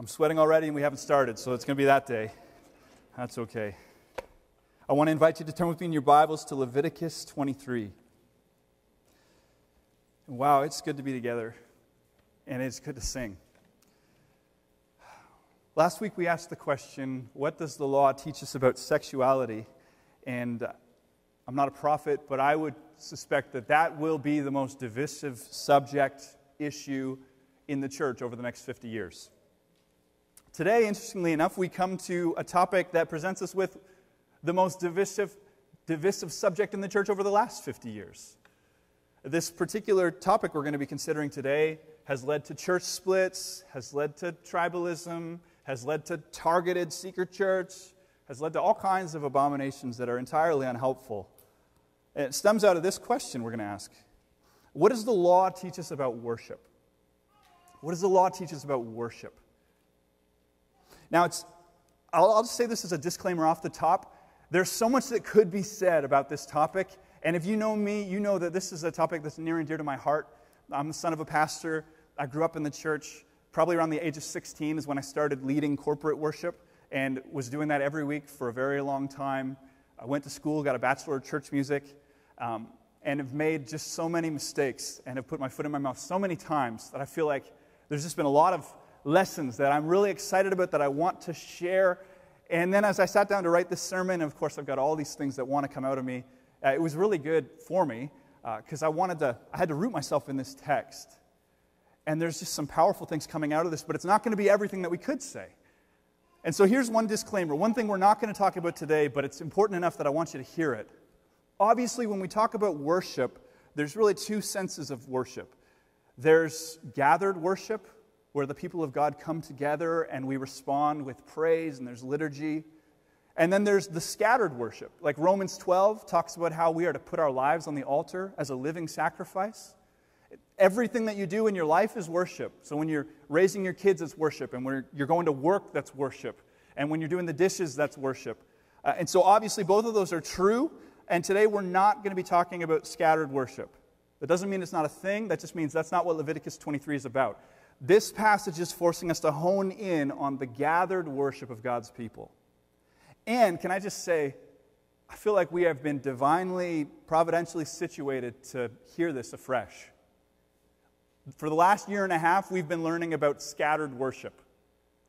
I'm sweating already and we haven't started, so it's going to be that day. That's okay. I want to invite you to turn with me in your Bibles to Leviticus 23. Wow, it's good to be together, and it's good to sing. Last week we asked the question what does the law teach us about sexuality? And I'm not a prophet, but I would suspect that that will be the most divisive subject, issue in the church over the next 50 years. Today, interestingly enough, we come to a topic that presents us with the most divisive, divisive subject in the church over the last 50 years. This particular topic we're going to be considering today has led to church splits, has led to tribalism, has led to targeted secret church, has led to all kinds of abominations that are entirely unhelpful. It stems out of this question we're going to ask What does the law teach us about worship? What does the law teach us about worship? Now, it's, I'll, I'll just say this as a disclaimer off the top. There's so much that could be said about this topic. And if you know me, you know that this is a topic that's near and dear to my heart. I'm the son of a pastor. I grew up in the church. Probably around the age of 16 is when I started leading corporate worship and was doing that every week for a very long time. I went to school, got a Bachelor of Church Music, um, and have made just so many mistakes and have put my foot in my mouth so many times that I feel like there's just been a lot of lessons that I'm really excited about that I want to share. And then as I sat down to write this sermon, of course, I've got all these things that want to come out of me. Uh, it was really good for me because uh, I wanted to, I had to root myself in this text. And there's just some powerful things coming out of this, but it's not going to be everything that we could say. And so here's one disclaimer one thing we're not going to talk about today, but it's important enough that I want you to hear it. Obviously, when we talk about worship, there's really two senses of worship there's gathered worship, where the people of God come together and we respond with praise and there's liturgy. And then there's the scattered worship. Like Romans 12 talks about how we are to put our lives on the altar as a living sacrifice. Everything that you do in your life is worship. So when you're raising your kids, it's worship. And when you're going to work, that's worship. And when you're doing the dishes, that's worship. Uh, and so obviously, both of those are true. And today, we're not going to be talking about scattered worship. That doesn't mean it's not a thing, that just means that's not what Leviticus 23 is about. This passage is forcing us to hone in on the gathered worship of God's people. And can I just say, I feel like we have been divinely, providentially situated to hear this afresh. For the last year and a half, we've been learning about scattered worship.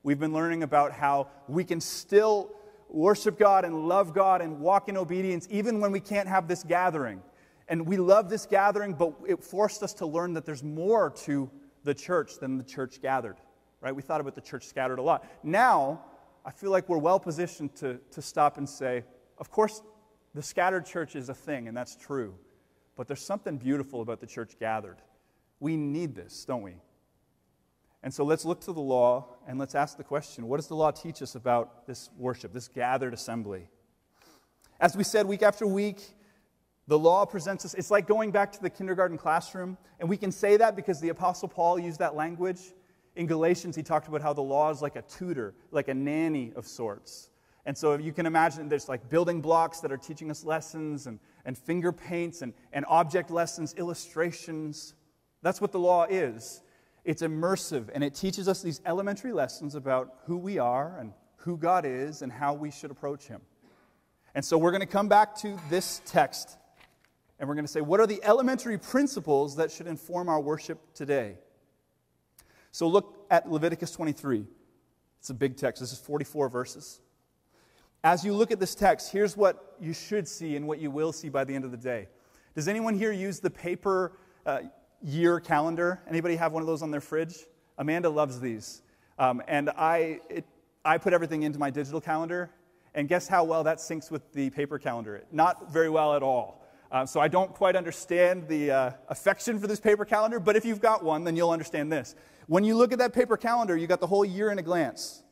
We've been learning about how we can still worship God and love God and walk in obedience even when we can't have this gathering. And we love this gathering, but it forced us to learn that there's more to the church than the church gathered, right? We thought about the church scattered a lot. Now, I feel like we're well positioned to, to stop and say, of course, the scattered church is a thing, and that's true. But there's something beautiful about the church gathered. We need this, don't we? And so let's look to the law and let's ask the question what does the law teach us about this worship, this gathered assembly? As we said week after week, the law presents us, it's like going back to the kindergarten classroom. And we can say that because the Apostle Paul used that language. In Galatians, he talked about how the law is like a tutor, like a nanny of sorts. And so you can imagine there's like building blocks that are teaching us lessons and, and finger paints and, and object lessons, illustrations. That's what the law is. It's immersive and it teaches us these elementary lessons about who we are and who God is and how we should approach Him. And so we're going to come back to this text and we're going to say, what are the elementary principles that should inform our worship today? So look at Leviticus 23. It's a big text. This is 44 verses. As you look at this text, here's what you should see and what you will see by the end of the day. Does anyone here use the paper uh, year calendar? Anybody have one of those on their fridge? Amanda loves these. Um, and I, it, I put everything into my digital calendar. And guess how well that syncs with the paper calendar? Not very well at all. Uh, so I don't quite understand the uh, affection for this paper calendar, but if you've got one, then you'll understand this. When you look at that paper calendar, you got the whole year in a glance.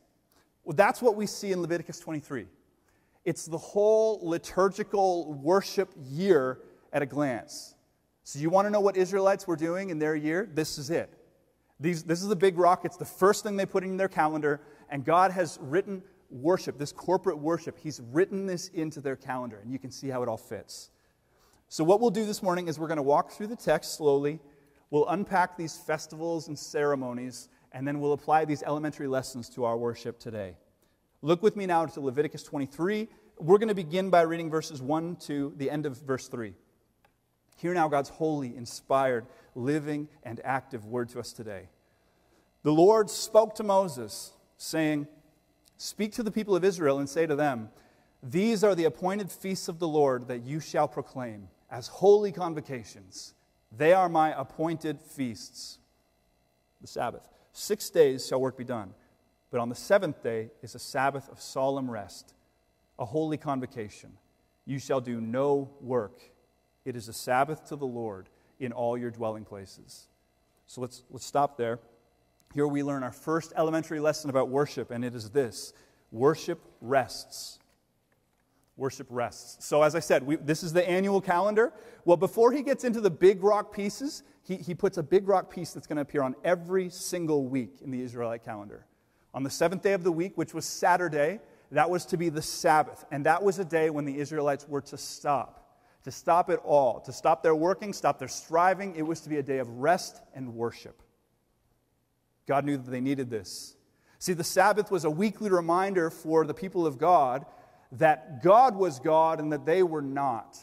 Well, that's what we see in Leviticus 23. It's the whole liturgical worship year at a glance. So, you want to know what Israelites were doing in their year? This is it. These, this is the big rock. It's the first thing they put in their calendar, and God has written worship, this corporate worship. He's written this into their calendar, and you can see how it all fits. So, what we'll do this morning is we're going to walk through the text slowly. We'll unpack these festivals and ceremonies, and then we'll apply these elementary lessons to our worship today. Look with me now to Leviticus 23. We're going to begin by reading verses 1 to the end of verse 3. Hear now God's holy, inspired, living, and active word to us today. The Lord spoke to Moses, saying, Speak to the people of Israel and say to them, These are the appointed feasts of the Lord that you shall proclaim as holy convocations. They are my appointed feasts. The Sabbath. Six days shall work be done, but on the seventh day is a Sabbath of solemn rest, a holy convocation. You shall do no work. It is a Sabbath to the Lord in all your dwelling places. So let's, let's stop there. Here we learn our first elementary lesson about worship, and it is this worship rests. Worship rests. So, as I said, we, this is the annual calendar. Well, before he gets into the big rock pieces, he, he puts a big rock piece that's going to appear on every single week in the Israelite calendar. On the seventh day of the week, which was Saturday, that was to be the Sabbath. And that was a day when the Israelites were to stop, to stop it all, to stop their working, stop their striving. It was to be a day of rest and worship. God knew that they needed this. See, the Sabbath was a weekly reminder for the people of God that God was God and that they were not.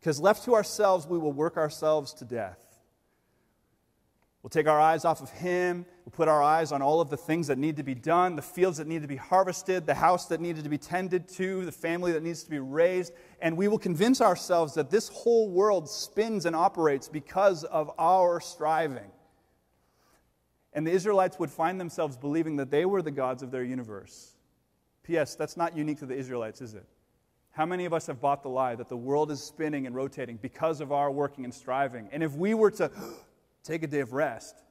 Because left to ourselves, we will work ourselves to death. We'll take our eyes off of Him. We'll put our eyes on all of the things that need to be done, the fields that need to be harvested, the house that needed to be tended to, the family that needs to be raised. And we will convince ourselves that this whole world spins and operates because of our striving. And the Israelites would find themselves believing that they were the gods of their universe. P.S., that's not unique to the Israelites, is it? How many of us have bought the lie that the world is spinning and rotating because of our working and striving? And if we were to take a day of rest,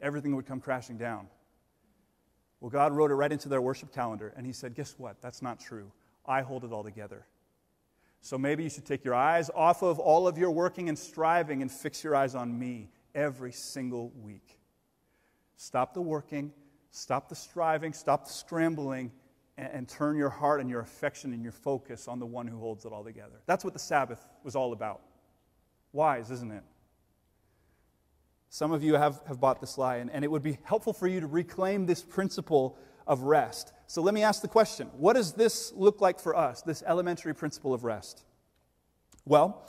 everything would come crashing down. Well, God wrote it right into their worship calendar, and He said, Guess what? That's not true. I hold it all together. So maybe you should take your eyes off of all of your working and striving and fix your eyes on me every single week. Stop the working, stop the striving, stop the scrambling, and, and turn your heart and your affection and your focus on the one who holds it all together. That's what the Sabbath was all about. Wise, isn't it? Some of you have, have bought this lie, and, and it would be helpful for you to reclaim this principle of rest. So let me ask the question what does this look like for us, this elementary principle of rest? Well,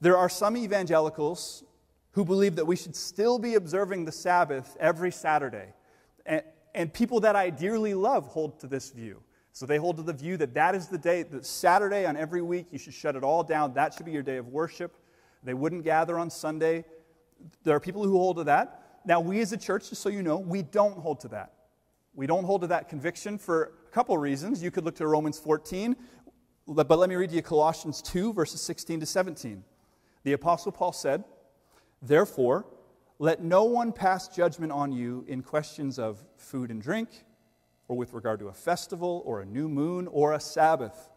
there are some evangelicals who believe that we should still be observing the Sabbath every Saturday. And, and people that I dearly love hold to this view. So they hold to the view that that is the day, that Saturday on every week, you should shut it all down. That should be your day of worship. They wouldn't gather on Sunday. There are people who hold to that. Now, we as a church, just so you know, we don't hold to that. We don't hold to that conviction for a couple reasons. You could look to Romans 14, but let me read you Colossians 2, verses 16 to 17. The Apostle Paul said, Therefore, let no one pass judgment on you in questions of food and drink, or with regard to a festival, or a new moon, or a Sabbath.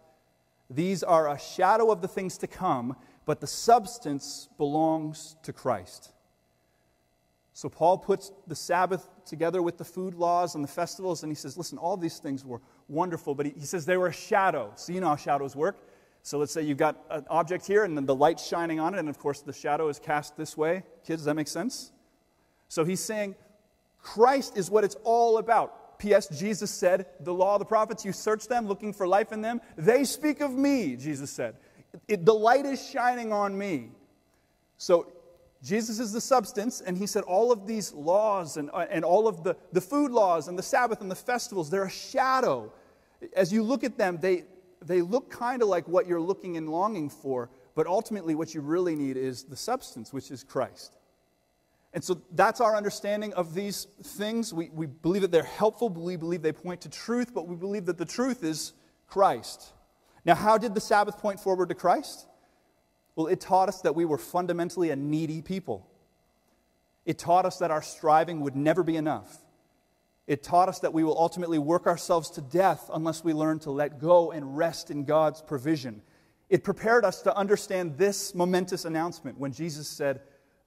These are a shadow of the things to come, but the substance belongs to Christ. So Paul puts the Sabbath together with the food laws and the festivals, and he says, listen, all these things were wonderful, but he, says they were a shadow. So you know how shadows work. So let's say you've got an object here, and then the light's shining on it, and of course the shadow is cast this way. Kids, does that make sense? So he's saying Christ is what it's all about. P.S. Jesus said, The law of the prophets, you search them looking for life in them. They speak of me, Jesus said. It, the light is shining on me. So Jesus is the substance, and he said all of these laws and, uh, and all of the, the food laws and the Sabbath and the festivals, they're a shadow. As you look at them, they, they look kind of like what you're looking and longing for, but ultimately what you really need is the substance, which is Christ. And so that's our understanding of these things. We, we believe that they're helpful, we believe they point to truth, but we believe that the truth is Christ. Now, how did the Sabbath point forward to Christ? Well, it taught us that we were fundamentally a needy people. It taught us that our striving would never be enough. It taught us that we will ultimately work ourselves to death unless we learn to let go and rest in God's provision. It prepared us to understand this momentous announcement when Jesus said,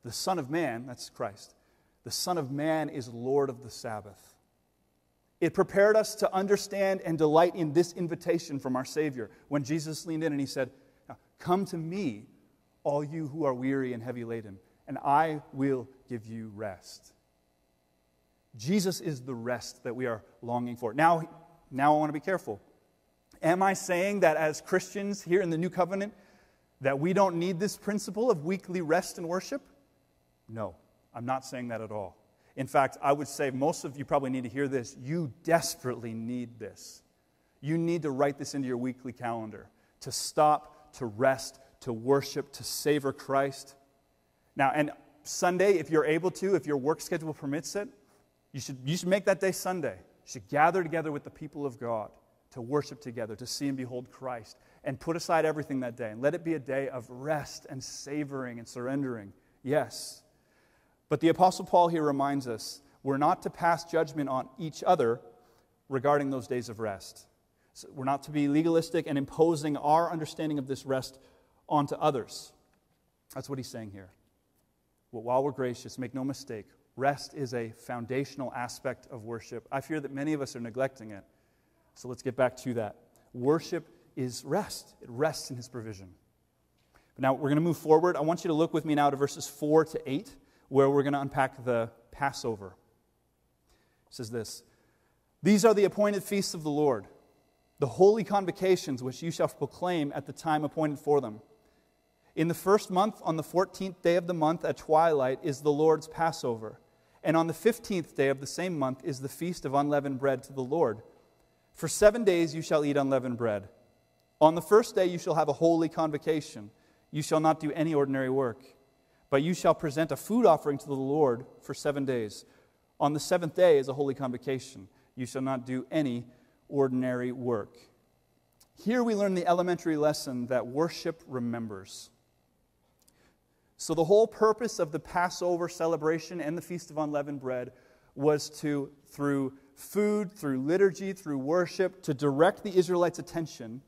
The Son of Man, that's Christ, the Son of Man is Lord of the Sabbath. It prepared us to understand and delight in this invitation from our Savior when Jesus leaned in and he said, Come to me, all you who are weary and heavy laden, and I will give you rest. Jesus is the rest that we are longing for. Now, now I want to be careful. Am I saying that as Christians here in the new covenant that we don't need this principle of weekly rest and worship? No, I'm not saying that at all. In fact, I would say most of you probably need to hear this. You desperately need this. You need to write this into your weekly calendar to stop, to rest, to worship, to savor Christ. Now, and Sunday, if you're able to, if your work schedule permits it, you should, you should make that day Sunday. You should gather together with the people of God to worship together, to see and behold Christ, and put aside everything that day. And let it be a day of rest and savoring and surrendering. Yes. But the Apostle Paul here reminds us we're not to pass judgment on each other regarding those days of rest. So we're not to be legalistic and imposing our understanding of this rest onto others. That's what he's saying here. Well, while we're gracious, make no mistake, Rest is a foundational aspect of worship. I fear that many of us are neglecting it. So let's get back to that. Worship is rest, it rests in His provision. But now we're going to move forward. I want you to look with me now to verses 4 to 8, where we're going to unpack the Passover. It says this These are the appointed feasts of the Lord, the holy convocations which you shall proclaim at the time appointed for them. In the first month, on the 14th day of the month at twilight, is the Lord's Passover. And on the fifteenth day of the same month is the feast of unleavened bread to the Lord. For seven days you shall eat unleavened bread. On the first day you shall have a holy convocation. You shall not do any ordinary work, but you shall present a food offering to the Lord for seven days. On the seventh day is a holy convocation. You shall not do any ordinary work. Here we learn the elementary lesson that worship remembers. So, the whole purpose of the Passover celebration and the Feast of Unleavened Bread was to, through food, through liturgy, through worship, to direct the Israelites' attention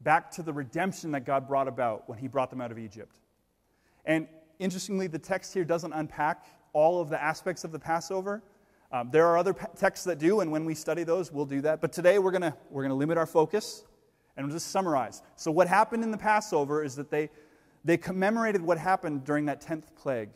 back to the redemption that God brought about when He brought them out of Egypt. And interestingly, the text here doesn't unpack all of the aspects of the Passover. Um, there are other texts that do, and when we study those, we'll do that. But today, we're going to we're going to limit our focus and we'll just summarize. So, what happened in the Passover is that they they commemorated what happened during that 10th plague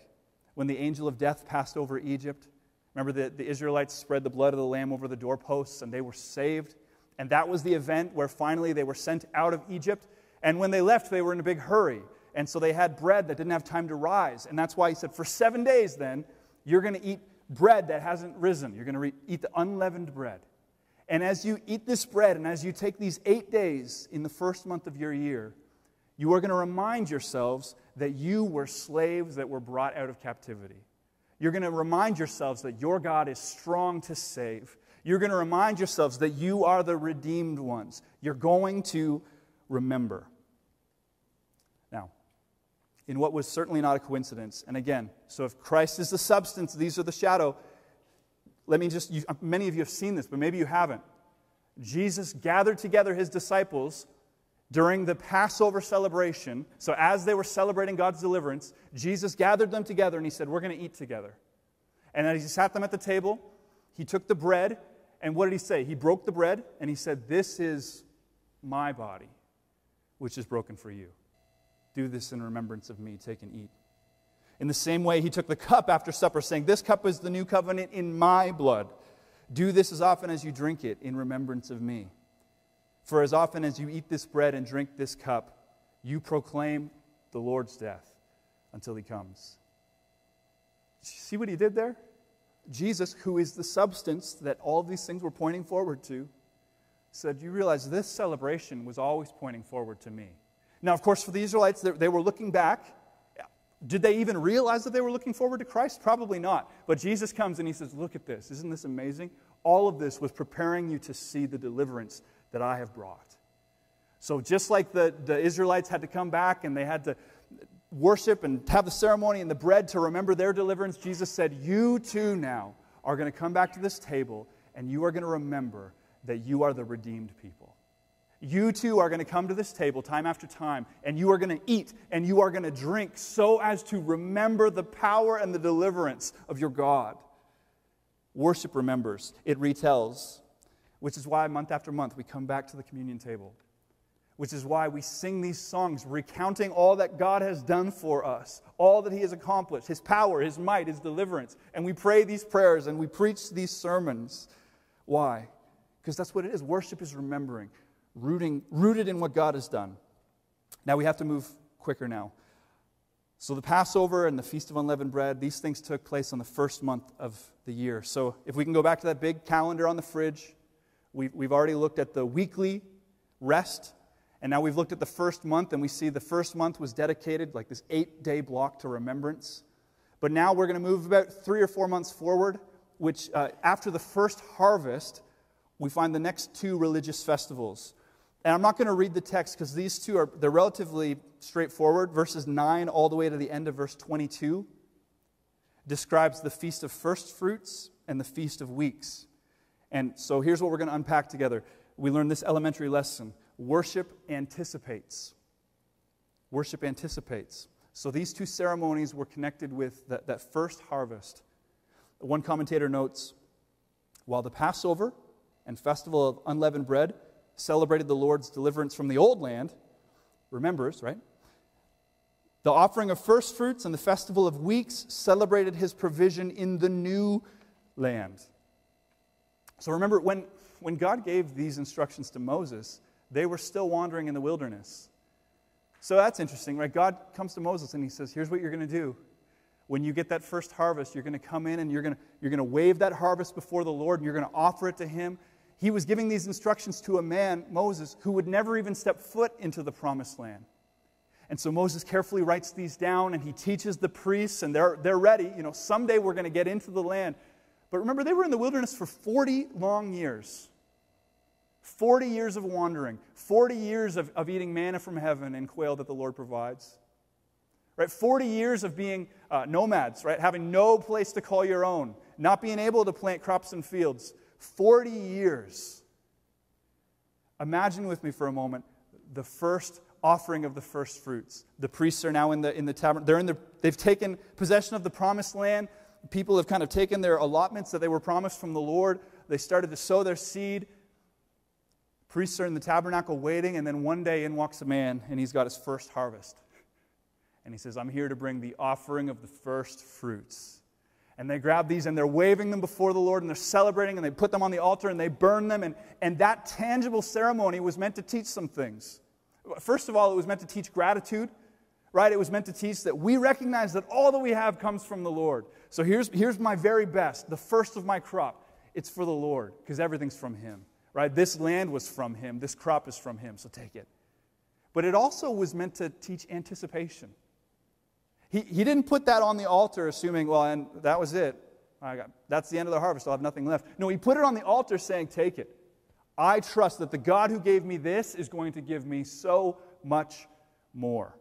when the angel of death passed over Egypt. Remember, the, the Israelites spread the blood of the lamb over the doorposts and they were saved. And that was the event where finally they were sent out of Egypt. And when they left, they were in a big hurry. And so they had bread that didn't have time to rise. And that's why he said, For seven days, then, you're going to eat bread that hasn't risen. You're going to re- eat the unleavened bread. And as you eat this bread, and as you take these eight days in the first month of your year, you are going to remind yourselves that you were slaves that were brought out of captivity. You're going to remind yourselves that your God is strong to save. You're going to remind yourselves that you are the redeemed ones. You're going to remember. In what was certainly not a coincidence, and again, so if Christ is the substance, these are the shadow. Let me just, you, many of you have seen this, but maybe you haven't. Jesus gathered together his disciples during the Passover celebration. So, as they were celebrating God's deliverance, Jesus gathered them together and he said, We're going to eat together. And as he sat them at the table, he took the bread, and what did he say? He broke the bread and he said, This is my body, which is broken for you. Do this in remembrance of me. Take and eat. In the same way, he took the cup after supper, saying, This cup is the new covenant in my blood. Do this as often as you drink it in remembrance of me. For as often as you eat this bread and drink this cup, you proclaim the Lord's death until he comes. See what he did there? Jesus, who is the substance that all these things were pointing forward to, said, You realize this celebration was always pointing forward to me. Now, of course, for the Israelites, they were looking back. Did they even realize that they were looking forward to Christ? Probably not. But Jesus comes and he says, Look at this. Isn't this amazing? All of this was preparing you to see the deliverance that I have brought. So, just like the, the Israelites had to come back and they had to worship and have the ceremony and the bread to remember their deliverance, Jesus said, You too now are going to come back to this table and you are going to remember that you are the redeemed people. You two are going to come to this table time after time, and you are going to eat and you are going to drink so as to remember the power and the deliverance of your God. Worship remembers, it retells which is why month after month we come back to the communion table. which is why we sing these songs recounting all that God has done for us, all that He has accomplished, His power, His might, His deliverance. And we pray these prayers and we preach these sermons. Why? Because that's what it is. Worship is remembering, rooting, rooted in what God has done. Now we have to move quicker now. So the Passover and the Feast of Unleavened Bread, these things took place on the first month of the year. So if we can go back to that big calendar on the fridge, we've, we've already looked at the weekly rest and now we've looked at the first month, and we see the first month was dedicated, like this eight day block to remembrance. But now we're going to move about three or four months forward, which uh, after the first harvest, we find the next two religious festivals. And I'm not going to read the text because these two are they're relatively straightforward. Verses 9 all the way to the end of verse 22 describes the feast of first fruits and the feast of weeks. And so here's what we're going to unpack together. We learned this elementary lesson worship anticipates. Worship anticipates. So these two ceremonies were connected with that, that first harvest. One commentator notes while the Passover and festival of unleavened bread celebrated the Lord's deliverance from the old land, remembers, right? The offering of first fruits and the festival of weeks celebrated his provision in the new land. So remember, when, when God gave these instructions to Moses, they were still wandering in the wilderness. So that's interesting, right? God comes to Moses and he says, Here's what you're going to do. When you get that first harvest, you're going to come in and you're going to, you're going to wave that harvest before the Lord and you're going to offer it to him. He was giving these instructions to a man, Moses, who would never even step foot into the promised land. And so Moses carefully writes these down and he teaches the priests, and they're, they're ready. You know, someday we're going to get into the land. But remember, they were in the wilderness for 40 long years. 40 years of wandering, 40 years of, of eating manna from heaven and quail that the Lord provides. Right? 40 years of being uh, nomads, right? Having no place to call your own, not being able to plant crops and fields. 40 years. Imagine with me for a moment the first offering of the first fruits. The priests are now in the, in the tabernacle. They're in the, they've taken possession of the promised land. People have kind of taken their allotments that they were promised from the Lord. They started to sow their seed. Priests are in the tabernacle waiting, and then one day in walks a man, and he's got his first harvest. And he says, I'm here to bring the offering of the first fruits. And they grab these and they're waving them before the Lord and they're celebrating and they put them on the altar and they burn them. And, and that tangible ceremony was meant to teach some things. First of all, it was meant to teach gratitude, right? It was meant to teach that we recognize that all that we have comes from the Lord. So here's, here's my very best, the first of my crop. It's for the Lord because everything's from Him right? This land was from him, this crop is from him, so take it. But it also was meant to teach anticipation. He, he didn't put that on the altar assuming, well, and that was it. Got, that's the end of the harvest. I'll have nothing left. No, he put it on the altar saying, Take it. I trust that the God who gave me this is going to give me so much more.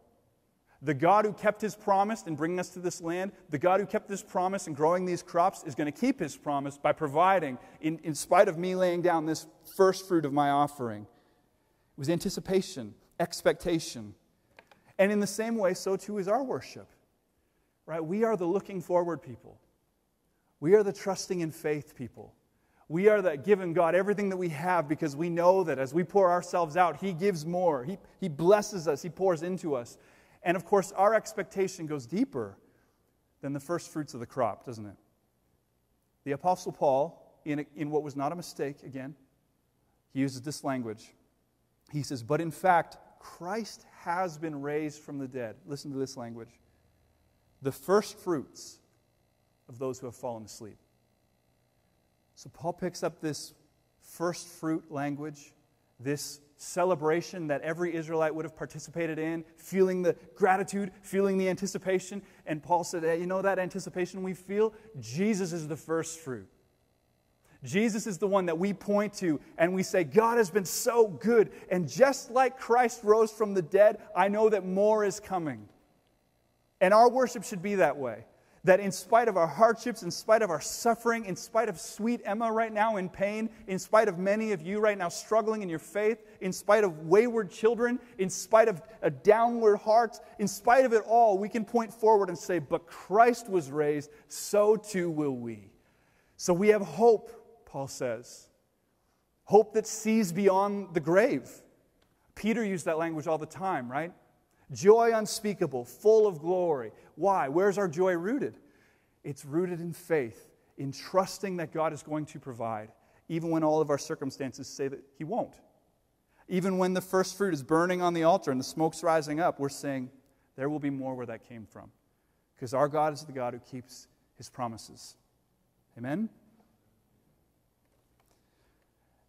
The God who kept his promise in bringing us to this land, the God who kept this promise in growing these crops, is going to keep his promise by providing, in, in spite of me laying down this first fruit of my offering. It was anticipation, expectation. And in the same way, so too is our worship. Right? We are the looking forward people. We are the trusting in faith people. We are that giving God everything that we have because we know that as we pour ourselves out, He gives more. He, he blesses us, He pours into us. And of course, our expectation goes deeper than the first fruits of the crop, doesn't it? The Apostle Paul, in, a, in what was not a mistake, again, he uses this language. He says, But in fact, Christ has been raised from the dead. Listen to this language. The first fruits of those who have fallen asleep. So Paul picks up this first fruit language, this celebration that every Israelite would have participated in, feeling the gratitude, feeling the anticipation. And Paul said, hey, You know that anticipation we feel? Jesus is the first fruit. Jesus is the one that we point to and we say, God has been so good. And just like Christ rose from the dead, I know that more is coming. And our worship should be that way that in spite of our hardships, in spite of our suffering, in spite of sweet Emma right now in pain, in spite of many of you right now struggling in your faith, in spite of wayward children, in spite of a downward heart, in spite of it all, we can point forward and say, But Christ was raised, so too will we. So we have hope, Paul says. Hope that sees beyond the grave. Peter used that language all the time, right? Joy unspeakable, full of glory. Why? Where's our joy rooted? It's rooted in faith, in trusting that God is going to provide, even when all of our circumstances say that He won't. Even when the first fruit is burning on the altar and the smoke's rising up, we're saying, there will be more where that came from. Because our God is the God who keeps His promises. Amen?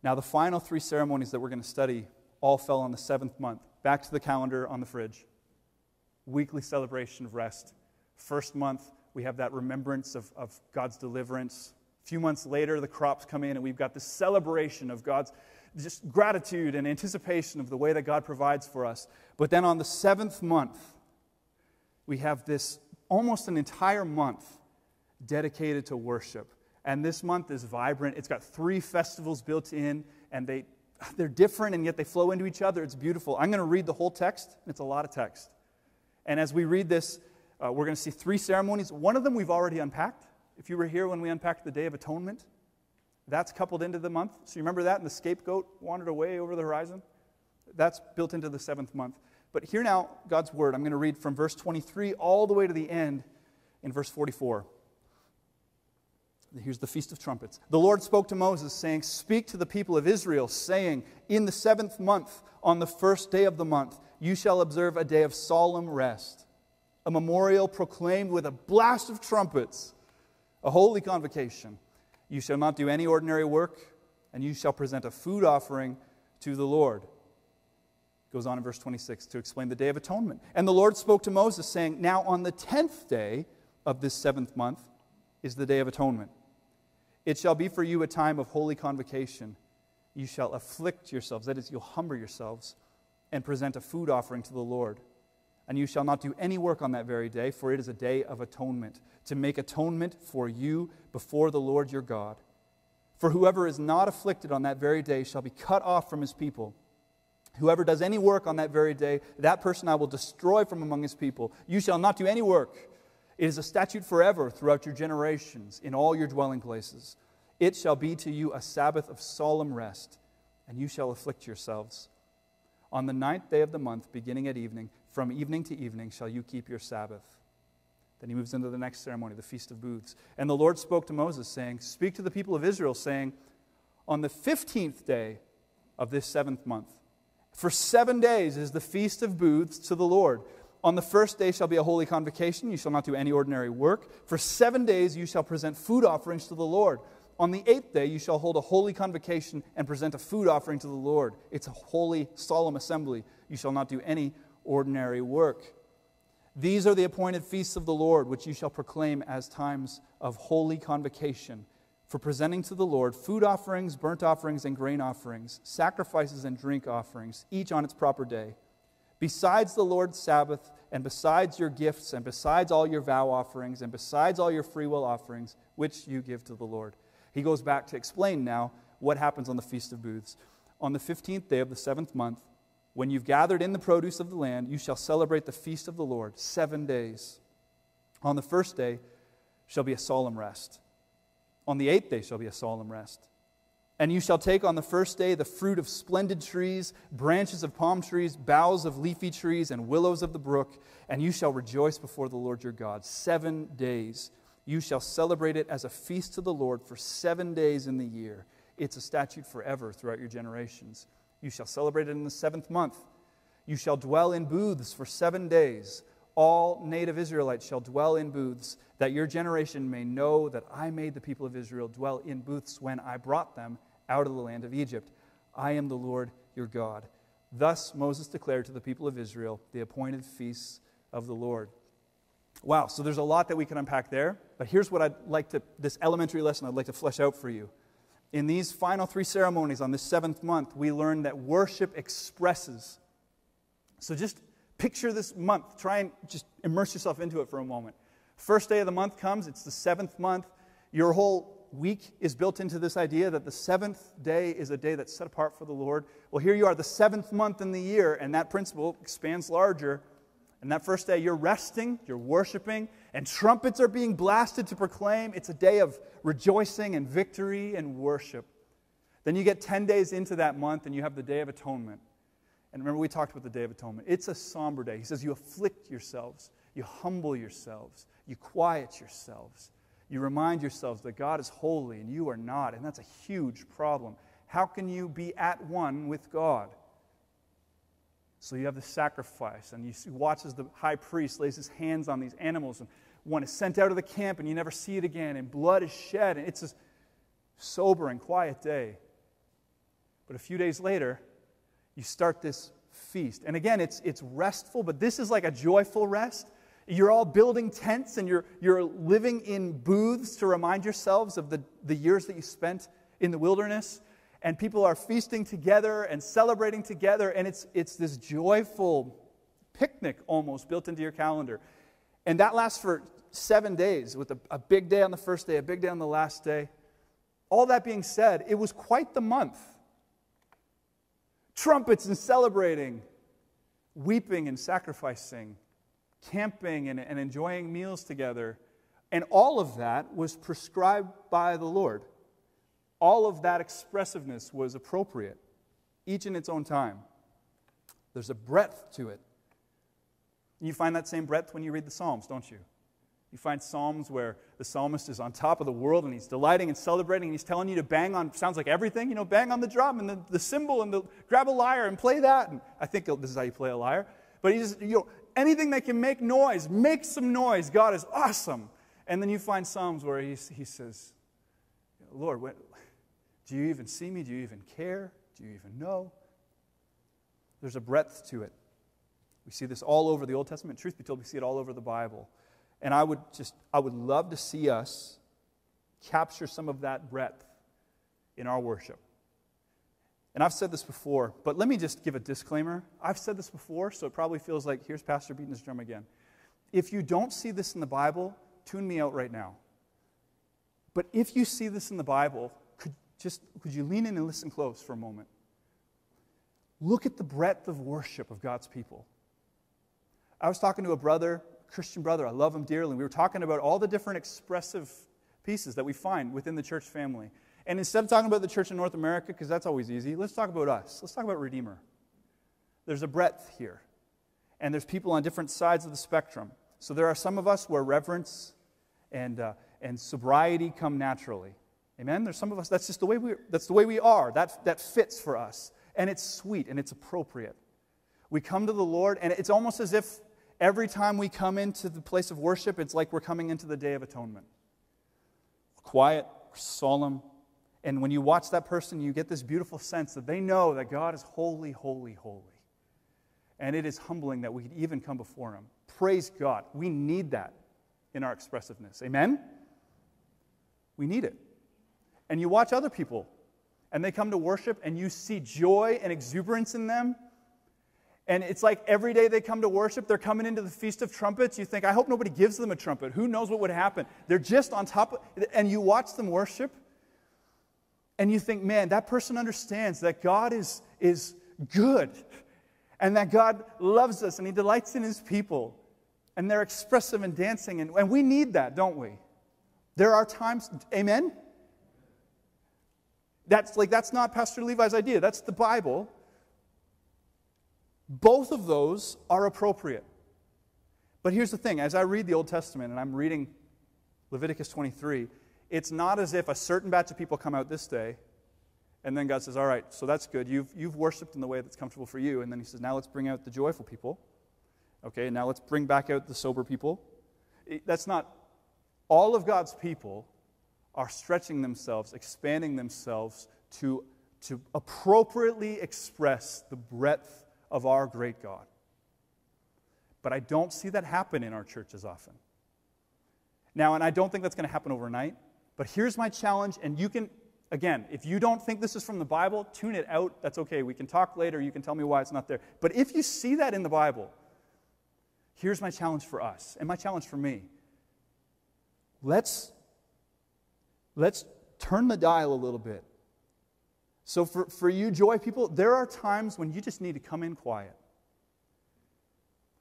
Now, the final three ceremonies that we're going to study all fell on the seventh month. Back to the calendar on the fridge. Weekly celebration of rest. First month, we have that remembrance of, of God's deliverance. A few months later, the crops come in, and we've got this celebration of God's just gratitude and anticipation of the way that God provides for us. But then on the seventh month, we have this almost an entire month dedicated to worship. And this month is vibrant. It's got three festivals built in, and they, they're different, and yet they flow into each other. It's beautiful. I'm going to read the whole text. It's a lot of text. And as we read this, uh, we're going to see three ceremonies. One of them we've already unpacked. If you were here when we unpacked the Day of Atonement, that's coupled into the month. So you remember that? And the scapegoat wandered away over the horizon? That's built into the seventh month. But here now, God's word. I'm going to read from verse 23 all the way to the end in verse 44. Here's the Feast of Trumpets. The Lord spoke to Moses, saying, Speak to the people of Israel, saying, In the seventh month, on the first day of the month, you shall observe a day of solemn rest, a memorial proclaimed with a blast of trumpets, a holy convocation. You shall not do any ordinary work, and you shall present a food offering to the Lord. Goes on in verse 26 to explain the Day of Atonement. And the Lord spoke to Moses, saying, Now on the tenth day of this seventh month is the Day of Atonement. It shall be for you a time of holy convocation. You shall afflict yourselves, that is, you'll humble yourselves, and present a food offering to the Lord. And you shall not do any work on that very day, for it is a day of atonement, to make atonement for you before the Lord your God. For whoever is not afflicted on that very day shall be cut off from his people. Whoever does any work on that very day, that person I will destroy from among his people. You shall not do any work it is a statute forever throughout your generations in all your dwelling places. It shall be to you a Sabbath of solemn rest, and you shall afflict yourselves. On the ninth day of the month, beginning at evening, from evening to evening, shall you keep your Sabbath. Then he moves into the next ceremony, the Feast of Booths. And the Lord spoke to Moses, saying, Speak to the people of Israel, saying, On the fifteenth day of this seventh month, for seven days is the Feast of Booths to the Lord. On the first day shall be a holy convocation. You shall not do any ordinary work. For seven days you shall present food offerings to the Lord. On the eighth day you shall hold a holy convocation and present a food offering to the Lord. It's a holy, solemn assembly. You shall not do any ordinary work. These are the appointed feasts of the Lord, which you shall proclaim as times of holy convocation for presenting to the Lord food offerings, burnt offerings, and grain offerings, sacrifices and drink offerings, each on its proper day. Besides the Lord's Sabbath, and besides your gifts, and besides all your vow offerings, and besides all your freewill offerings, which you give to the Lord. He goes back to explain now what happens on the Feast of Booths. On the 15th day of the seventh month, when you've gathered in the produce of the land, you shall celebrate the feast of the Lord seven days. On the first day shall be a solemn rest. On the eighth day shall be a solemn rest. And you shall take on the first day the fruit of splendid trees, branches of palm trees, boughs of leafy trees, and willows of the brook, and you shall rejoice before the Lord your God. Seven days. You shall celebrate it as a feast to the Lord for seven days in the year. It's a statute forever throughout your generations. You shall celebrate it in the seventh month. You shall dwell in booths for seven days. All native Israelites shall dwell in booths, that your generation may know that I made the people of Israel dwell in booths when I brought them out of the land of Egypt. I am the Lord your God. Thus Moses declared to the people of Israel the appointed feasts of the Lord. Wow, so there's a lot that we can unpack there, but here's what I'd like to, this elementary lesson I'd like to flesh out for you. In these final three ceremonies on this seventh month, we learn that worship expresses. So just picture this month. Try and just immerse yourself into it for a moment. First day of the month comes, it's the seventh month. Your whole week is built into this idea that the seventh day is a day that's set apart for the Lord. Well, here you are, the seventh month in the year, and that principle expands larger. And that first day, you're resting, you're worshiping, and trumpets are being blasted to proclaim it's a day of rejoicing and victory and worship. Then you get 10 days into that month, and you have the Day of Atonement. And remember, we talked about the Day of Atonement. It's a somber day. He says, You afflict yourselves, you humble yourselves, you quiet yourselves, you remind yourselves that God is holy and you are not. And that's a huge problem. How can you be at one with God? So you have the sacrifice, and you watch as the high priest lays his hands on these animals, and one is sent out of the camp, and you never see it again, and blood is shed, and it's a sober and quiet day. But a few days later, you start this feast. And again, it's, it's restful, but this is like a joyful rest. You're all building tents and you're, you're living in booths to remind yourselves of the, the years that you spent in the wilderness. And people are feasting together and celebrating together. And it's, it's this joyful picnic almost built into your calendar. And that lasts for seven days with a, a big day on the first day, a big day on the last day. All that being said, it was quite the month trumpets and celebrating, weeping and sacrificing, camping and, and enjoying meals together. And all of that was prescribed by the Lord. All of that expressiveness was appropriate, each in its own time. There's a breadth to it. You find that same breadth when you read the Psalms, don't you? You find Psalms where the psalmist is on top of the world and he's delighting and celebrating and he's telling you to bang on, sounds like everything, you know, bang on the drum and the, the cymbal and the, grab a lyre and play that. And I think this is how you play a lyre. But he just, you know, anything that can make noise, make some noise. God is awesome. And then you find Psalms where he, he says, Lord, what, do you even see me? Do you even care? Do you even know? There's a breadth to it. We see this all over the Old Testament. Truth be told, we see it all over the Bible. And I would just, I would love to see us capture some of that breadth in our worship. And I've said this before, but let me just give a disclaimer. I've said this before, so it probably feels like here's Pastor beating his drum again. If you don't see this in the Bible, tune me out right now. But if you see this in the Bible, could just could you lean in and listen close for a moment? Look at the breadth of worship of God's people. I was talking to a brother Christian brother. I love him dearly. We were talking about all the different expressive pieces that we find within the church family. And instead of talking about the church in North America, because that's always easy, let's talk about us. Let's talk about Redeemer. There's a breadth here, and there's people on different sides of the spectrum. So there are some of us where reverence and, uh, and sobriety come naturally. Amen? There's some of us, that's just the way we, that's the way we are. That, that fits for us. And it's sweet and it's appropriate. We come to the Lord, and it's almost as if every time we come into the place of worship, it's like we're coming into the Day of Atonement. Quiet, solemn. And when you watch that person, you get this beautiful sense that they know that God is holy, holy, holy. And it is humbling that we could even come before Him. Praise God. We need that in our expressiveness. Amen? We need it. And you watch other people, and they come to worship, and you see joy and exuberance in them and it's like every day they come to worship, they're coming into the Feast of Trumpets. You think, I hope nobody gives them a trumpet. Who knows what would happen? They're just on top of, and you watch them worship, and you think, man, that person understands that God is, is good, and that God loves us, and He delights in His people, and they're expressive and dancing, and, and we need that, don't we? There are times, amen? That's like that's not Pastor Levi's idea. That's the Bible. Both of those are appropriate. But here's the thing as I read the Old Testament and I'm reading Leviticus 23, it's not as if a certain batch of people come out this day and then God says, All right, so that's good. You've, you've worshiped in the way that's comfortable for you. And then He says, Now let's bring out the joyful people. Okay, now let's bring back out the sober people. That's not all of God's people are stretching themselves, expanding themselves to, to appropriately express the breadth of our great God. But I don't see that happen in our churches often. Now, and I don't think that's going to happen overnight, but here's my challenge, and you can, again, if you don't think this is from the Bible, tune it out. That's okay. We can talk later. You can tell me why it's not there. But if you see that in the Bible, here's my challenge for us, and my challenge for me. Let's, let's turn the dial a little bit so, for, for you, joy people, there are times when you just need to come in quiet.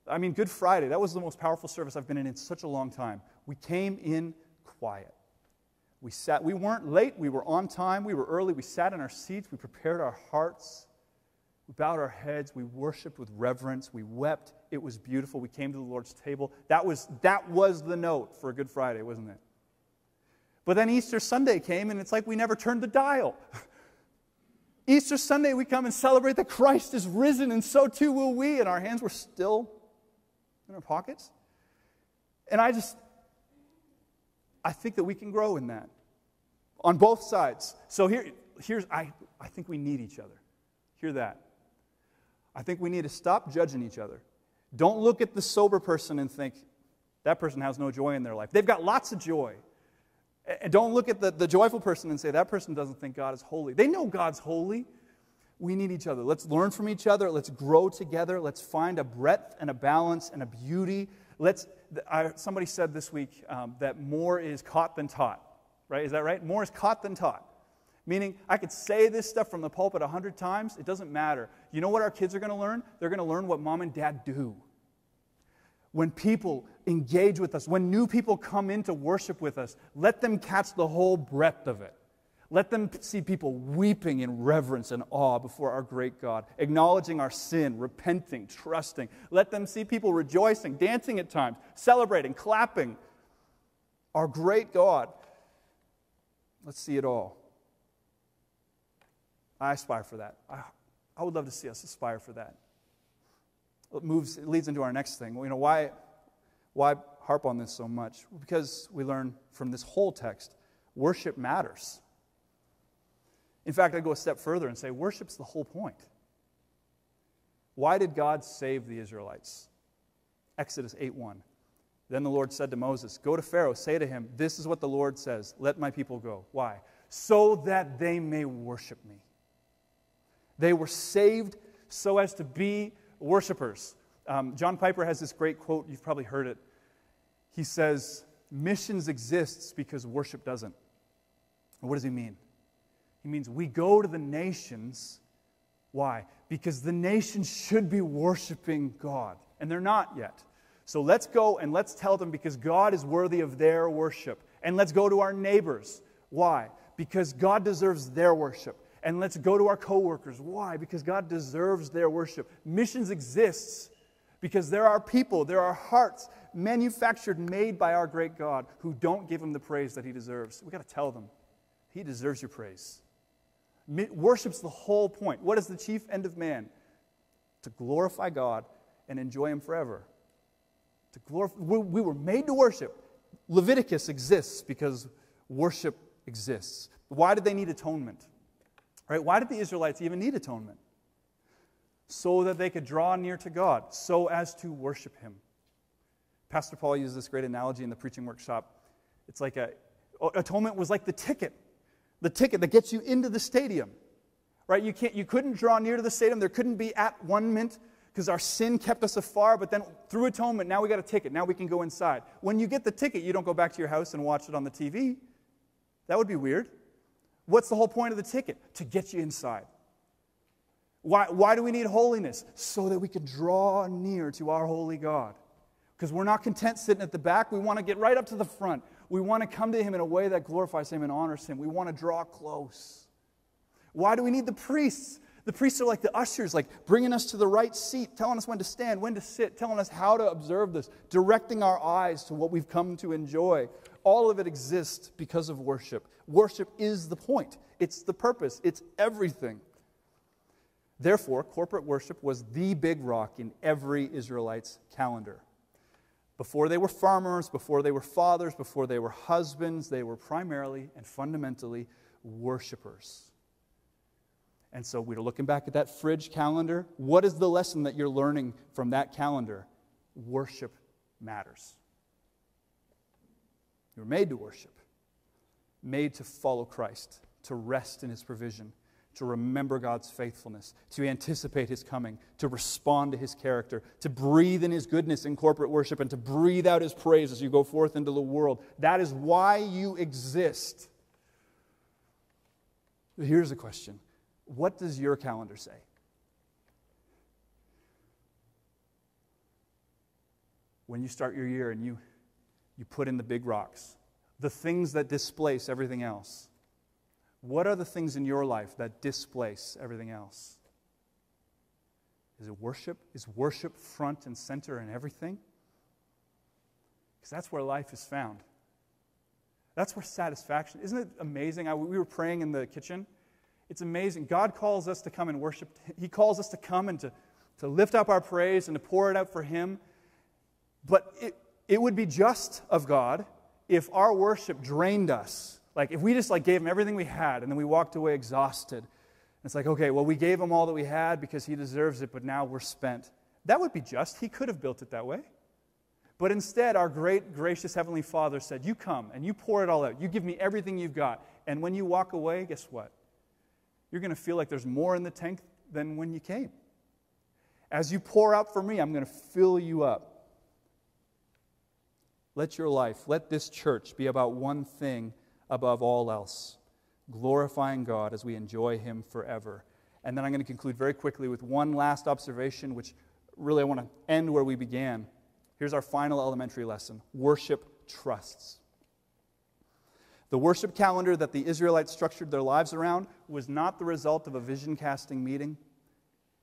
I mean, Good Friday, that was the most powerful service I've been in in such a long time. We came in quiet. We sat, we weren't late, we were on time, we were early, we sat in our seats, we prepared our hearts, We bowed our heads. We worshiped with reverence. We wept. It was beautiful. We came to the Lord's table. That was, that was the note for a Good Friday, wasn't it? But then Easter Sunday came, and it's like we never turned the dial. Easter Sunday, we come and celebrate that Christ is risen, and so too will we, and our hands were still in our pockets. And I just, I think that we can grow in that on both sides. So here, here's, I, I think we need each other. Hear that. I think we need to stop judging each other. Don't look at the sober person and think, that person has no joy in their life. They've got lots of joy. And don't look at the, the joyful person and say, that person doesn't think God is holy. They know God's holy. We need each other. Let's learn from each other. Let's grow together. Let's find a breadth and a balance and a beauty. Let's, I, somebody said this week um, that more is caught than taught, right? Is that right? More is caught than taught. Meaning, I could say this stuff from the pulpit a hundred times, it doesn't matter. You know what our kids are going to learn? They're going to learn what mom and dad do. When people engage with us, when new people come in to worship with us, let them catch the whole breadth of it. Let them see people weeping in reverence and awe before our great God, acknowledging our sin, repenting, trusting. Let them see people rejoicing, dancing at times, celebrating, clapping. Our great God. Let's see it all. I aspire for that. I, I would love to see us aspire for that. It moves, it leads into our next thing. You know, why, why harp on this so much? Because we learn from this whole text worship matters. In fact, I go a step further and say worship's the whole point. Why did God save the Israelites? Exodus 8 1. Then the Lord said to Moses, Go to Pharaoh, say to him, This is what the Lord says, let my people go. Why? So that they may worship me. They were saved so as to be worshipers. Um, John Piper has this great quote, you've probably heard it. He says, Missions exists because worship doesn't. what does he mean? He means we go to the nations. Why? Because the nations should be worshiping God, and they're not yet. So let's go and let's tell them because God is worthy of their worship. And let's go to our neighbors. Why? Because God deserves their worship and let's go to our coworkers. Why? Because God deserves their worship. Missions exists because there are people, there are hearts manufactured, made by our great God who don't give him the praise that he deserves. We've got to tell them, he deserves your praise. Worship's the whole point. What is the chief end of man? To glorify God and enjoy him forever. Glorify, we were made to worship. Leviticus exists because worship exists. Why did they need atonement? Right? Why did the Israelites even need atonement? So that they could draw near to God, so as to worship Him. Pastor Paul used this great analogy in the preaching workshop. It's like a atonement was like the ticket, the ticket that gets you into the stadium. Right? You can't you couldn't draw near to the stadium. There couldn't be atonement because our sin kept us afar, but then through atonement, now we got a ticket. Now we can go inside. When you get the ticket, you don't go back to your house and watch it on the TV. That would be weird. What's the whole point of the ticket? To get you inside. Why, why do we need holiness? So that we can draw near to our holy God. Because we're not content sitting at the back. We want to get right up to the front. We want to come to Him in a way that glorifies Him and honors Him. We want to draw close. Why do we need the priests? The priests are like the ushers, like bringing us to the right seat, telling us when to stand, when to sit, telling us how to observe this, directing our eyes to what we've come to enjoy. All of it exists because of worship. Worship is the point, it's the purpose, it's everything. Therefore, corporate worship was the big rock in every Israelite's calendar. Before they were farmers, before they were fathers, before they were husbands, they were primarily and fundamentally worshipers. And so we're looking back at that fridge calendar. What is the lesson that you're learning from that calendar? Worship matters. You were made to worship, made to follow Christ, to rest in his provision, to remember God's faithfulness, to anticipate his coming, to respond to his character, to breathe in his goodness in corporate worship, and to breathe out his praise as you go forth into the world. That is why you exist. Here's a question What does your calendar say? When you start your year and you you put in the big rocks, the things that displace everything else. What are the things in your life that displace everything else? Is it worship? Is worship front and center in everything? Because that's where life is found. That's where satisfaction. Isn't it amazing? I, we were praying in the kitchen. It's amazing. God calls us to come and worship. He calls us to come and to, to lift up our praise and to pour it out for Him. But it, it would be just of God if our worship drained us. Like if we just like gave him everything we had and then we walked away exhausted. It's like, okay, well, we gave him all that we had because he deserves it, but now we're spent. That would be just. He could have built it that way. But instead, our great, gracious Heavenly Father said, You come and you pour it all out. You give me everything you've got. And when you walk away, guess what? You're going to feel like there's more in the tank than when you came. As you pour out for me, I'm going to fill you up. Let your life, let this church be about one thing above all else glorifying God as we enjoy Him forever. And then I'm going to conclude very quickly with one last observation, which really I want to end where we began. Here's our final elementary lesson worship trusts. The worship calendar that the Israelites structured their lives around was not the result of a vision casting meeting.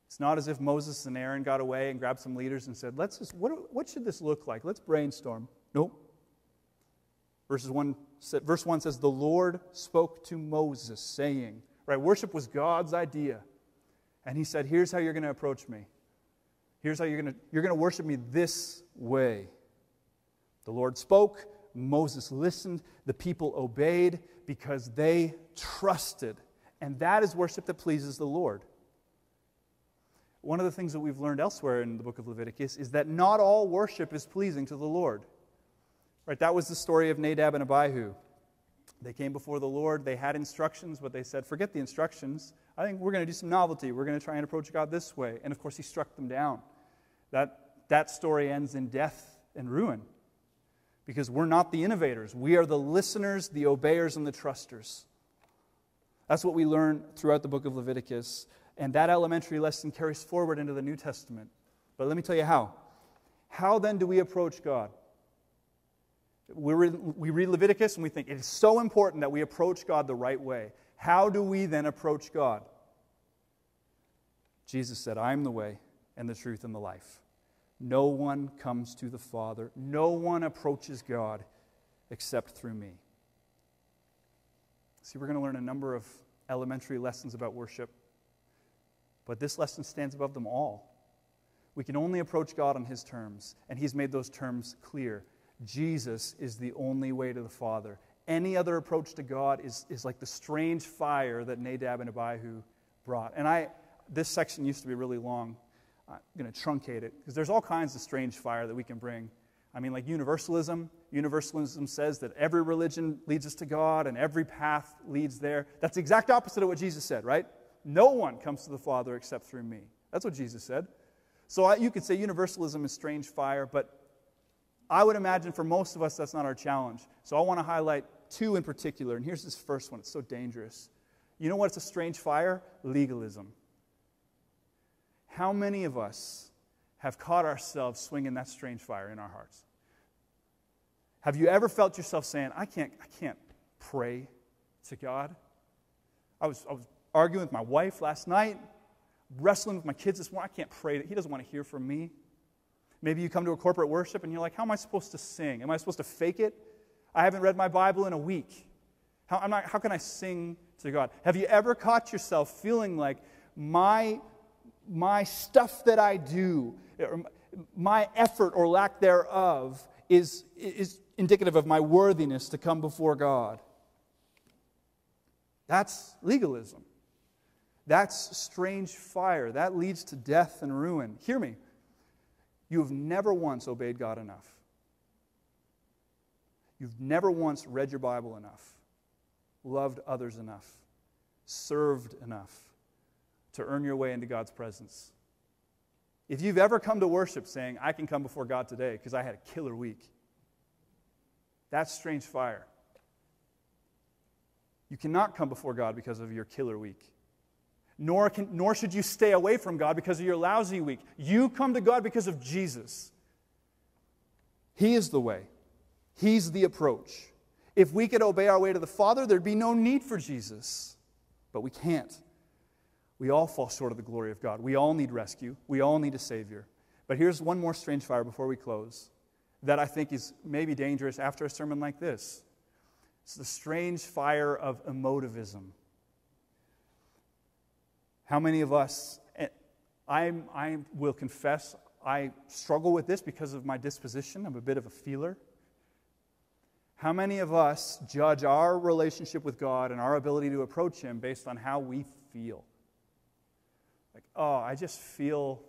It's not as if Moses and Aaron got away and grabbed some leaders and said, Let's just, what, what should this look like? Let's brainstorm. Nope. Verses 1, verse 1 says, The Lord spoke to Moses, saying, Right, worship was God's idea. And he said, Here's how you're going to approach me. Here's how you're going to, you're going to worship me this way. The Lord spoke, Moses listened, the people obeyed because they trusted. And that is worship that pleases the Lord. One of the things that we've learned elsewhere in the book of Leviticus is that not all worship is pleasing to the Lord. Right, that was the story of Nadab and Abihu. They came before the Lord, they had instructions, but they said, Forget the instructions. I think we're going to do some novelty. We're going to try and approach God this way. And of course, he struck them down. That, that story ends in death and ruin because we're not the innovators. We are the listeners, the obeyers, and the trusters. That's what we learn throughout the book of Leviticus. And that elementary lesson carries forward into the New Testament. But let me tell you how. How then do we approach God? We read Leviticus and we think it is so important that we approach God the right way. How do we then approach God? Jesus said, I am the way and the truth and the life. No one comes to the Father, no one approaches God except through me. See, we're going to learn a number of elementary lessons about worship, but this lesson stands above them all. We can only approach God on His terms, and He's made those terms clear. Jesus is the only way to the Father. Any other approach to God is, is like the strange fire that Nadab and Abihu brought. And I, this section used to be really long. I'm going to truncate it because there's all kinds of strange fire that we can bring. I mean, like universalism. Universalism says that every religion leads us to God and every path leads there. That's the exact opposite of what Jesus said, right? No one comes to the Father except through me. That's what Jesus said. So I, you could say universalism is strange fire, but I would imagine for most of us that's not our challenge. So I want to highlight two in particular. And here's this first one it's so dangerous. You know what's a strange fire? Legalism. How many of us have caught ourselves swinging that strange fire in our hearts? Have you ever felt yourself saying, I can't, I can't pray to God? I was, I was arguing with my wife last night, wrestling with my kids this morning. I can't pray. That he doesn't want to hear from me. Maybe you come to a corporate worship and you're like, How am I supposed to sing? Am I supposed to fake it? I haven't read my Bible in a week. How, not, how can I sing to God? Have you ever caught yourself feeling like my my stuff that I do, my effort or lack thereof, is, is indicative of my worthiness to come before God. That's legalism. That's strange fire. That leads to death and ruin. Hear me. You have never once obeyed God enough. You've never once read your Bible enough, loved others enough, served enough to earn your way into God's presence. If you've ever come to worship saying, I can come before God today because I had a killer week, that's strange fire. You cannot come before God because of your killer week. Nor, can, nor should you stay away from God because of your lousy week. You come to God because of Jesus. He is the way, He's the approach. If we could obey our way to the Father, there'd be no need for Jesus. But we can't. We all fall short of the glory of God. We all need rescue. We all need a Savior. But here's one more strange fire before we close that I think is maybe dangerous after a sermon like this. It's the strange fire of emotivism. How many of us, eh, i I will confess, I struggle with this because of my disposition. I'm a bit of a feeler. How many of us judge our relationship with God and our ability to approach Him based on how we feel? Oh, I just feel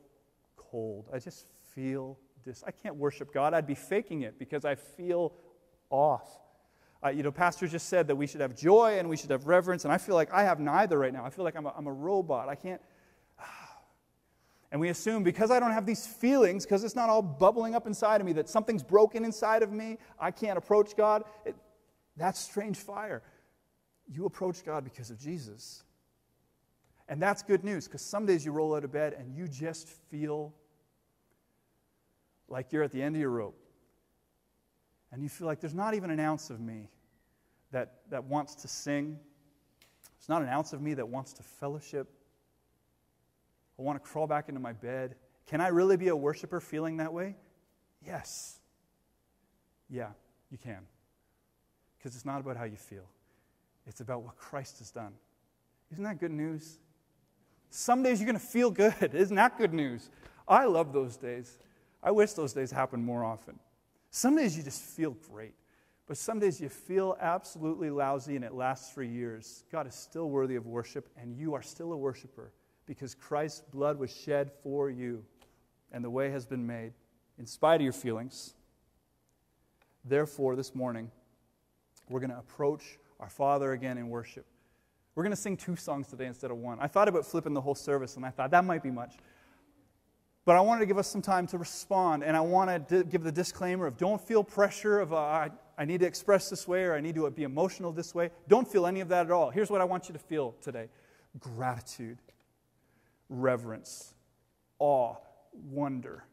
cold. I just feel this. I can't worship God. I'd be faking it because I feel off. Uh, you know, Pastor just said that we should have joy and we should have reverence, and I feel like I have neither right now. I feel like I'm a, I'm a robot. I can't. And we assume because I don't have these feelings, because it's not all bubbling up inside of me, that something's broken inside of me, I can't approach God. It, that's strange fire. You approach God because of Jesus. And that's good news because some days you roll out of bed and you just feel like you're at the end of your rope. And you feel like there's not even an ounce of me that, that wants to sing. There's not an ounce of me that wants to fellowship. I want to crawl back into my bed. Can I really be a worshiper feeling that way? Yes. Yeah, you can. Because it's not about how you feel, it's about what Christ has done. Isn't that good news? Some days you're going to feel good. Isn't that good news? I love those days. I wish those days happened more often. Some days you just feel great, but some days you feel absolutely lousy and it lasts for years. God is still worthy of worship, and you are still a worshiper because Christ's blood was shed for you, and the way has been made, in spite of your feelings. Therefore, this morning, we're going to approach our Father again in worship. We're going to sing two songs today instead of one. I thought about flipping the whole service, and I thought that might be much. But I wanted to give us some time to respond, and I want to give the disclaimer of don't feel pressure of uh, I, I need to express this way or I need to be emotional this way. Don't feel any of that at all. Here's what I want you to feel today gratitude, reverence, awe, wonder,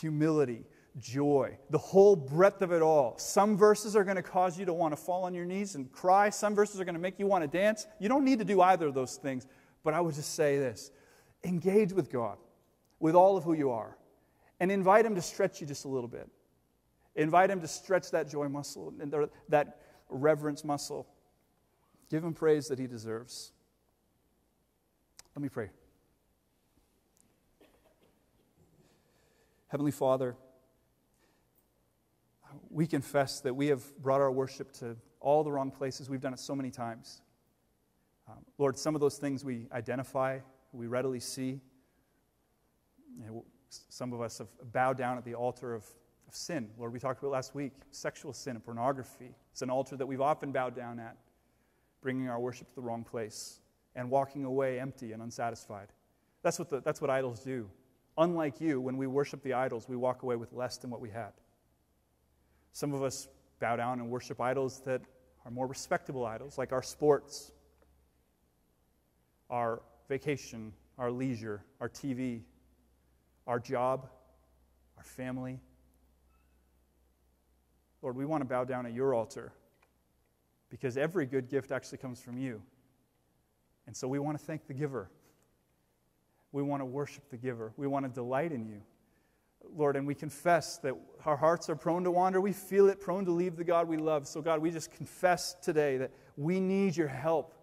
humility, joy, the whole breadth of it all. Some verses are going to cause you to want to fall on your knees and cry, some verses are going to make you want to dance. You don't need to do either of those things, but I would just say this engage with God with all of who you are and invite Him to stretch you just a little bit. Invite Him to stretch that joy muscle and that reverence muscle. Give Him praise that He deserves. Let me pray. Heavenly Father, we confess that we have brought our worship to all the wrong places. We've done it so many times. Um, Lord, some of those things we identify, we readily see. You know, some of us have bowed down at the altar of, of sin. Lord, we talked about last week sexual sin and pornography. It's an altar that we've often bowed down at, bringing our worship to the wrong place and walking away empty and unsatisfied. That's what, the, that's what idols do. Unlike you, when we worship the idols, we walk away with less than what we had. Some of us bow down and worship idols that are more respectable idols, like our sports, our vacation, our leisure, our TV, our job, our family. Lord, we want to bow down at your altar because every good gift actually comes from you. And so we want to thank the giver. We want to worship the giver. We want to delight in you. Lord, and we confess that our hearts are prone to wander. We feel it, prone to leave the God we love. So, God, we just confess today that we need your help.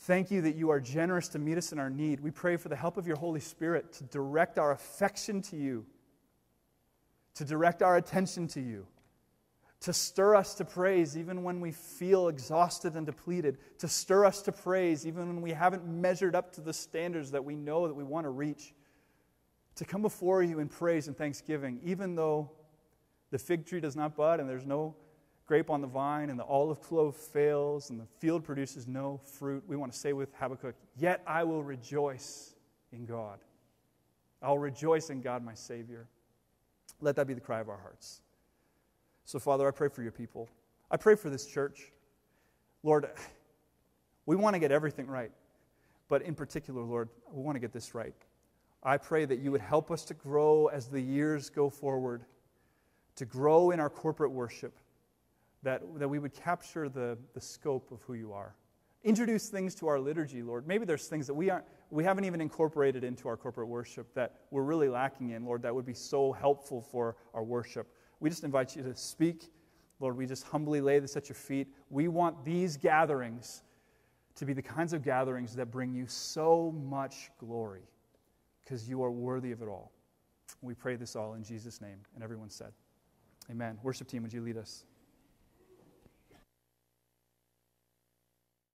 Thank you that you are generous to meet us in our need. We pray for the help of your Holy Spirit to direct our affection to you, to direct our attention to you, to stir us to praise even when we feel exhausted and depleted, to stir us to praise even when we haven't measured up to the standards that we know that we want to reach, to come before you in praise and thanksgiving, even though the fig tree does not bud and there's no grape on the vine and the olive clove fails and the field produces no fruit, we want to say with Habakkuk, Yet I will rejoice in God. I'll rejoice in God, my Savior. Let that be the cry of our hearts. So, Father, I pray for your people. I pray for this church. Lord, we want to get everything right. But in particular, Lord, we want to get this right. I pray that you would help us to grow as the years go forward, to grow in our corporate worship, that, that we would capture the, the scope of who you are introduce things to our liturgy, Lord. Maybe there's things that we, aren't, we haven't even incorporated into our corporate worship that we're really lacking in, Lord, that would be so helpful for our worship. We just invite you to speak. Lord, we just humbly lay this at your feet. We want these gatherings to be the kinds of gatherings that bring you so much glory because you are worthy of it all. We pray this all in Jesus' name. And everyone said, Amen. Worship team, would you lead us?